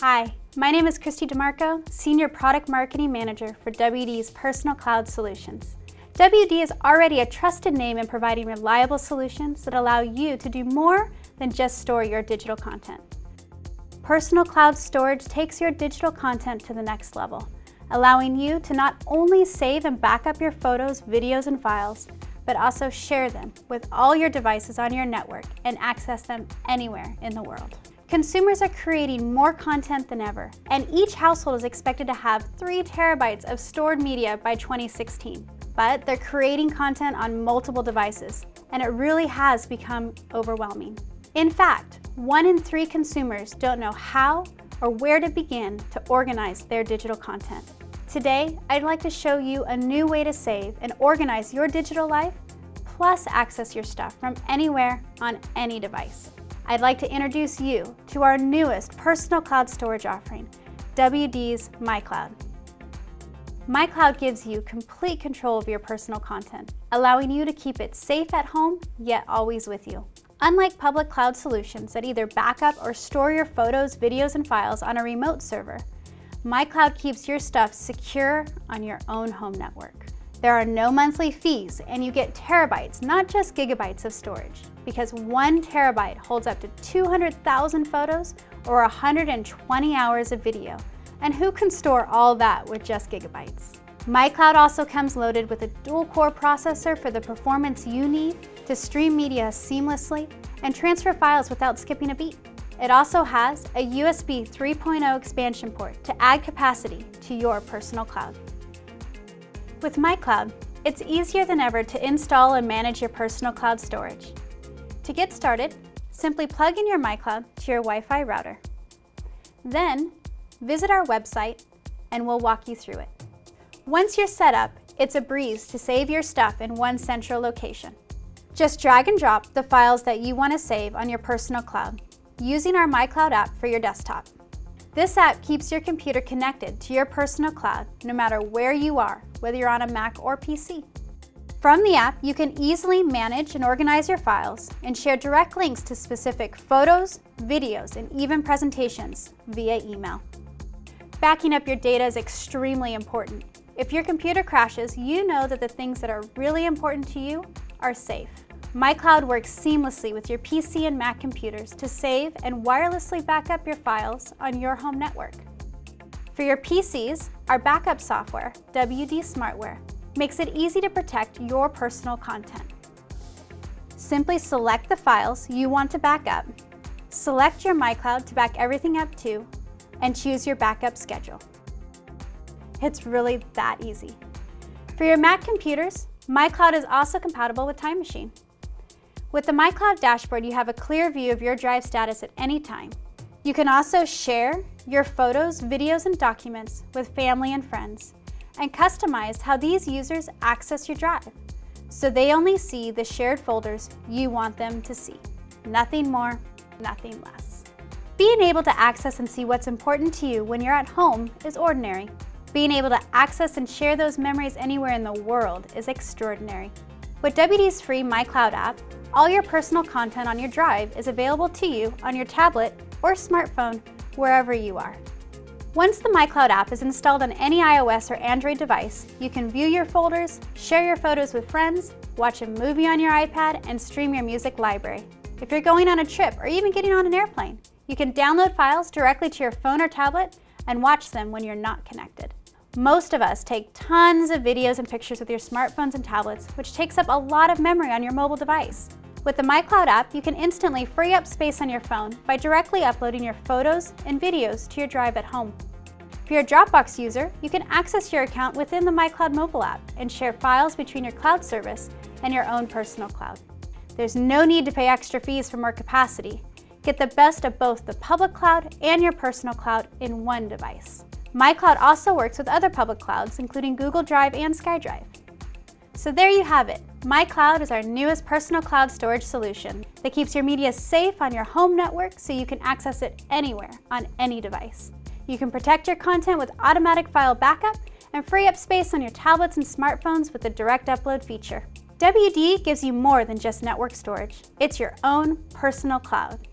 Hi, my name is Christy DeMarco, Senior Product Marketing Manager for WD's Personal Cloud Solutions. WD is already a trusted name in providing reliable solutions that allow you to do more than just store your digital content. Personal Cloud Storage takes your digital content to the next level, allowing you to not only save and back up your photos, videos, and files, but also share them with all your devices on your network and access them anywhere in the world. Consumers are creating more content than ever, and each household is expected to have 3 terabytes of stored media by 2016 but they're creating content on multiple devices, and it really has become overwhelming. In fact, one in three consumers don't know how or where to begin to organize their digital content. Today, I'd like to show you a new way to save and organize your digital life, plus access your stuff from anywhere on any device. I'd like to introduce you to our newest personal cloud storage offering, WD's MyCloud. MyCloud gives you complete control of your personal content, allowing you to keep it safe at home, yet always with you. Unlike public cloud solutions that either backup or store your photos, videos, and files on a remote server, MyCloud keeps your stuff secure on your own home network. There are no monthly fees and you get terabytes, not just gigabytes of storage, because one terabyte holds up to 200,000 photos or 120 hours of video, and who can store all that with just gigabytes? MyCloud also comes loaded with a dual-core processor for the performance you need to stream media seamlessly and transfer files without skipping a beat. It also has a USB 3.0 expansion port to add capacity to your personal cloud. With MyCloud, it's easier than ever to install and manage your personal cloud storage. To get started, simply plug in your MyCloud to your Wi-Fi router. Then, Visit our website and we'll walk you through it. Once you're set up, it's a breeze to save your stuff in one central location. Just drag and drop the files that you want to save on your personal cloud using our MyCloud app for your desktop. This app keeps your computer connected to your personal cloud no matter where you are, whether you're on a Mac or PC. From the app, you can easily manage and organize your files and share direct links to specific photos, videos, and even presentations via email. Backing up your data is extremely important. If your computer crashes, you know that the things that are really important to you are safe. MyCloud works seamlessly with your PC and Mac computers to save and wirelessly back up your files on your home network. For your PCs, our backup software, WD Smartware, makes it easy to protect your personal content. Simply select the files you want to back up, select your MyCloud to back everything up to, and choose your backup schedule. It's really that easy. For your Mac computers, MyCloud is also compatible with Time Machine. With the MyCloud dashboard, you have a clear view of your drive status at any time. You can also share your photos, videos, and documents with family and friends, and customize how these users access your drive, so they only see the shared folders you want them to see. Nothing more, nothing less. Being able to access and see what's important to you when you're at home is ordinary. Being able to access and share those memories anywhere in the world is extraordinary. With WD's free MyCloud app, all your personal content on your drive is available to you on your tablet or smartphone wherever you are. Once the MyCloud app is installed on any iOS or Android device, you can view your folders, share your photos with friends, watch a movie on your iPad, and stream your music library. If you're going on a trip or even getting on an airplane, you can download files directly to your phone or tablet and watch them when you're not connected. Most of us take tons of videos and pictures with your smartphones and tablets, which takes up a lot of memory on your mobile device. With the MyCloud app, you can instantly free up space on your phone by directly uploading your photos and videos to your drive at home. If you're a Dropbox user, you can access your account within the MyCloud mobile app and share files between your cloud service and your own personal cloud. There's no need to pay extra fees for more capacity, Get the best of both the public cloud and your personal cloud in one device. MyCloud also works with other public clouds, including Google Drive and SkyDrive. So there you have it. MyCloud is our newest personal cloud storage solution that keeps your media safe on your home network so you can access it anywhere on any device. You can protect your content with automatic file backup and free up space on your tablets and smartphones with the direct upload feature. WD gives you more than just network storage. It's your own personal cloud.